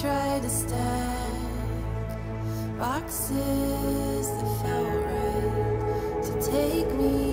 tried to stack boxes that felt right to take me